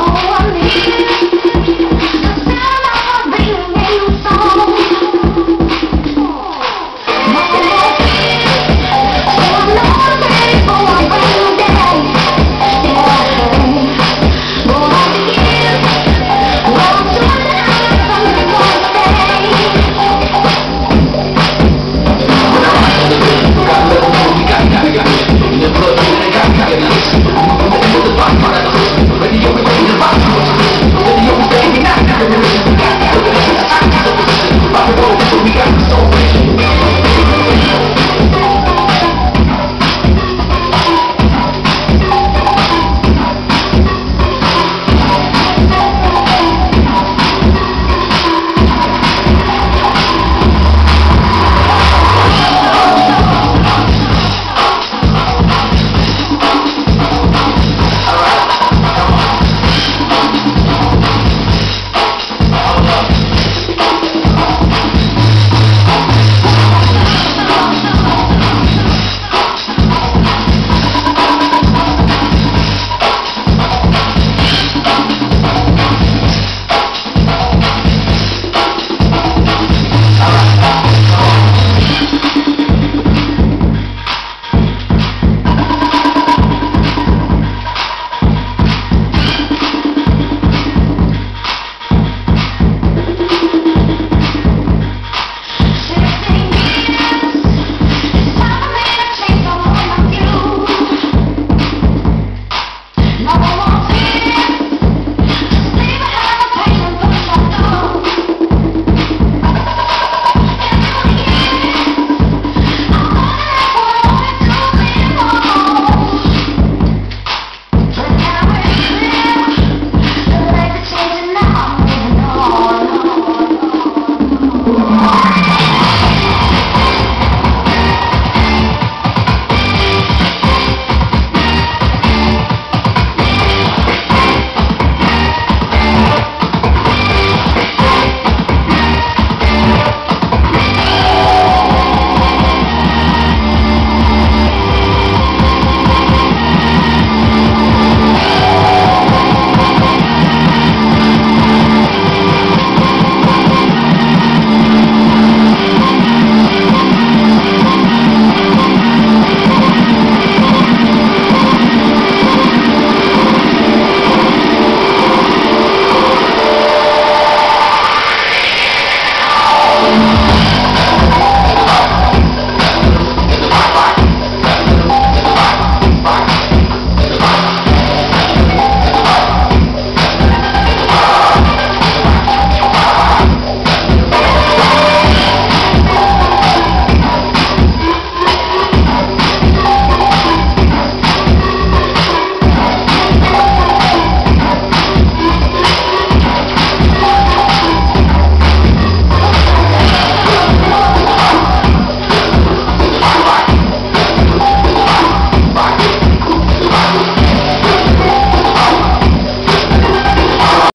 Oh!